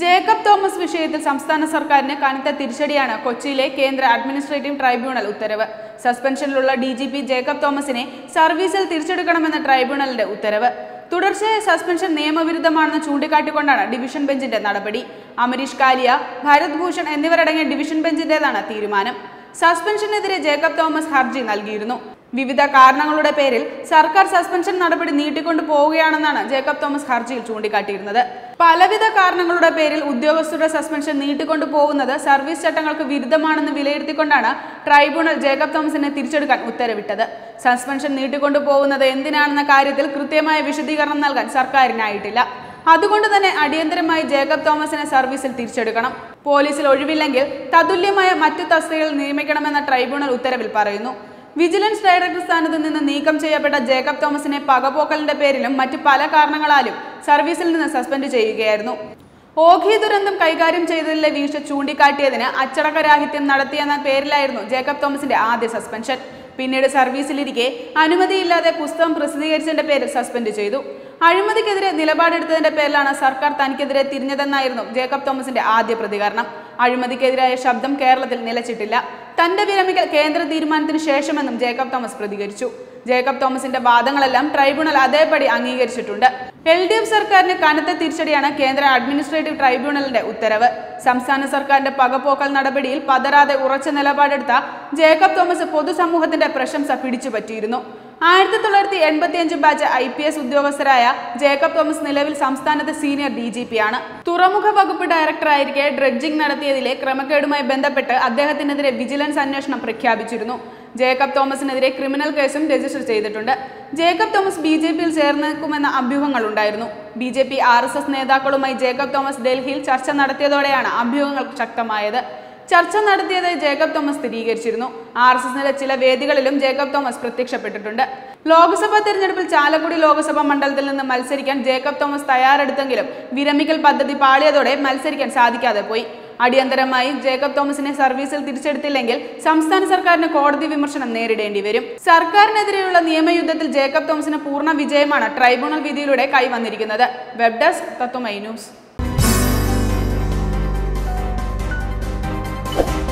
Jacob Thomas വിഷയത്തിൽ സംസ്ഥാന സർക്കാരിന് കനത്ത തിരിച്ചടിയാണ് കൊച്ചിയിലെ കേന്ദ്ര അഡ്മിനിസ്ട്രേറ്റീവ് ട്രൈബ്യൂണൽ ഉത്തരവ്. സസ്പെൻഷനിലുള്ള ഡി ജി പി ജേക്കബ് തോമസിനെ സർവീസിൽ തിരിച്ചെടുക്കണമെന്ന ട്രൈബ്യൂണലിന്റെ ഉത്തരവ്. തുടർച്ചയായ സസ്പെൻഷൻ നിയമവിരുദ്ധമാണെന്ന് ചൂണ്ടിക്കാട്ടിക്കൊണ്ടാണ് ഡിവിഷൻ ബെഞ്ചിന്റെ നടപടി. അമരീഷ് കാലിയ ഭരത് ഭൂഷൺ എന്നിവരടങ്ങിയ ഡിവിഷൻ ബെഞ്ചിന്റേതാണ് തീരുമാനം. സസ്പെൻഷനെതിരെ ജേക്കബ് തോമസ് ഹർജി നൽകിയിരുന്നു. വിവിധ കാരണങ്ങളുടെ പേരിൽ സർക്കാർ സസ്പെൻഷൻ നടപടി നീട്ടിക്കൊണ്ടു പോവുകയാണെന്നാണ് ജേക്കബ് തോമസ് ഹർജിയിൽ ചൂണ്ടിക്കാട്ടിയിരുന്നത്. പലവിധ കാരണങ്ങളുടെ പേരിൽ ഉദ്യോഗസ്ഥരുടെ സസ്പെൻഷൻ നീട്ടിക്കൊണ്ടു പോകുന്നത് സർവീസ് ചട്ടങ്ങൾക്ക് വിരുദ്ധമാണെന്ന് വിലയിരുത്തിക്കൊണ്ടാണ് ട്രൈബ്യൂണൽ ജേക്കബ് തോമസിനെ തിരിച്ചെടുക്കാൻ ഉത്തരവിട്ടത്. സസ്പെൻഷൻ നീട്ടിക്കൊണ്ടു പോകുന്നത് എന്തിനാണെന്ന കാര്യത്തിൽ കൃത്യമായ വിശദീകരണം നൽകാൻ സർക്കാരിനായിട്ടില്ല. അതുകൊണ്ട് തന്നെ അടിയന്തരമായി ജേക്കബ് തോമസിനെ സർവീസിൽ തിരിച്ചെടുക്കണം. പോലീസിൽ ഒഴിവില്ലെങ്കിൽ തതുല്യമായ മറ്റു തസ്തികകൾ നിയമിക്കണമെന്ന ട്രൈബ്യൂണൽ ഉത്തരവിൽ പറയുന്നു. വിജിലൻസ് ഡയറക്ടർ സ്ഥാനത്ത് നിന്ന് നീക്കം ചെയ്യപ്പെട്ട ജേക്കബ് തോമസിനെ പകപോക്കലിന്റെ പേരിലും മറ്റ് പല കാരണങ്ങളാലും സർവീസിൽ നിന്ന് സസ്പെൻഡ് ചെയ്യുകയായിരുന്നു. ഓഖി ദുരന്തം കൈകാര്യം ചെയ്തതിലെ വീഴ്ച ചൂണ്ടിക്കാട്ടിയതിന് അച്ചടക്കരാഹിത്യം നടത്തിയെന്ന പേരിലായിരുന്നു ജേക്കബ് തോമസിന്റെ ആദ്യ സസ്പെൻഷൻ. പിന്നീട് സർവീസിലിരിക്കെ അനുമതിയില്ലാതെ പുസ്തകം പ്രസിദ്ധീകരിച്ചതിന്റെ പേരിൽ സസ്പെൻഡ് ചെയ്തു. അഴിമതിക്കെതിരെ നിലപാടെടുത്തതിന്റെ പേരിലാണ് സർക്കാർ തനിക്കെതിരെ തിരിഞ്ഞതെന്നായിരുന്നു ജേക്കബ് തോമസിന്റെ ആദ്യ പ്രതികരണം. അഴിമതിക്കെതിരായ ശബ്ദം കേരളത്തിൽ നിലച്ചിട്ടില്ല. തന്റെ വിരമിക്കൽ കേന്ദ്ര തീരുമാനത്തിന് ശേഷമെന്നും ജേക്കബ് തോമസ് പ്രതികരിച്ചു. ജേക്കബ് തോമസിന്റെ വാദങ്ങളെല്ലാം ട്രൈബ്യൂണൽ അതേപടി അംഗീകരിച്ചിട്ടുണ്ട്. എൽ ഡി എഫ് സർക്കാരിന് കനത്ത തിരിച്ചടിയാണ് കേന്ദ്ര അഡ്മിനിസ്ട്രേറ്റീവ് ട്രൈബ്യൂണലിന്റെ ഉത്തരവ്. സംസ്ഥാന സർക്കാരിന്റെ പകപോക്കൽ നടപടിയിൽ പതരാതെ ഉറച്ച നിലപാടെടുത്ത ജേക്കബ് തോമസ് പൊതുസമൂഹത്തിന്റെ പ്രശംസ പിടിച്ചുപറ്റിയിരുന്നു. ആയിരത്തി തൊള്ളായിരത്തി എൺപത്തി അഞ്ച് ബാച്ച് ഐ പി എസ് ഉദ്യോഗസ്ഥരായ ജേക്കബ് തോമസ് നിലവിൽ സംസ്ഥാനത്തെ സീനിയർ ഡി ജി പി ആണ് തുറമുഖ വകുപ്പ് ഡയറക്ടറായിരിക്കെ ഡ്രഡ്ജിംഗ് നടത്തിയതിലെ ക്രമക്കേടുമായി ബന്ധപ്പെട്ട് അദ്ദേഹത്തിനെതിരെ വിജിലൻസ് അന്വേഷണം പ്രഖ്യാപിച്ചിരുന്നു. ജേക്കബ് തോമസിനെതിരെ ക്രിമിനൽ കേസും രജിസ്റ്റർ ചെയ്തിട്ടുണ്ട്. ജേക്കബ് തോമസ് ബി ജെ പിയിൽ ചേർന്നേക്കുമെന്ന അഭ്യൂഹങ്ങളുണ്ടായിരുന്നു. B J P R S S നേതാക്കളുമായി ജേക്കബ് തോമസ് ഡൽഹിയിൽ ചർച്ച നടത്തിയതോടെയാണ് അഭ്യൂഹങ്ങൾ ശക്തമായത്. ചർച്ച നടത്തിയത് ജേക്കബ് തോമസ് സ്ഥിരീകരിച്ചിരുന്നു. ആർ എസ് എസിന്റെ ചില വേദികളിലും ജേക്കബ് തോമസ് പ്രത്യക്ഷപ്പെട്ടിട്ടുണ്ട്. ലോക്സഭാ തെരഞ്ഞെടുപ്പിൽ ചാലക്കുടി ലോക്സഭാ മണ്ഡലത്തിൽ നിന്ന് മത്സരിക്കാൻ ജേക്കബ് തോമസ് തയ്യാറെടുത്തെങ്കിലും വിരമിക്കൽ പദ്ധതി പാളിയതോടെ മത്സരിക്കാൻ സാധിക്കാതെ പോയി. അടിയന്തരമായി ജേക്കബ് തോമസിനെ സർവീസിൽ തിരിച്ചെടുത്തില്ലെങ്കിൽ സംസ്ഥാന സർക്കാരിന് കോടതി വിമർശനം നേരിടേണ്ടി വരും. സർക്കാരിനെതിരെയുള്ള നിയമയുദ്ധത്തിൽ ജേക്കബ് തോമസിന് പൂർണ വിജയമാണ് ട്രൈബ്യൂണൽ വിധിയിലൂടെ കൈവന്നിരിക്കുന്നത്. Web desk Tatwamayi news. you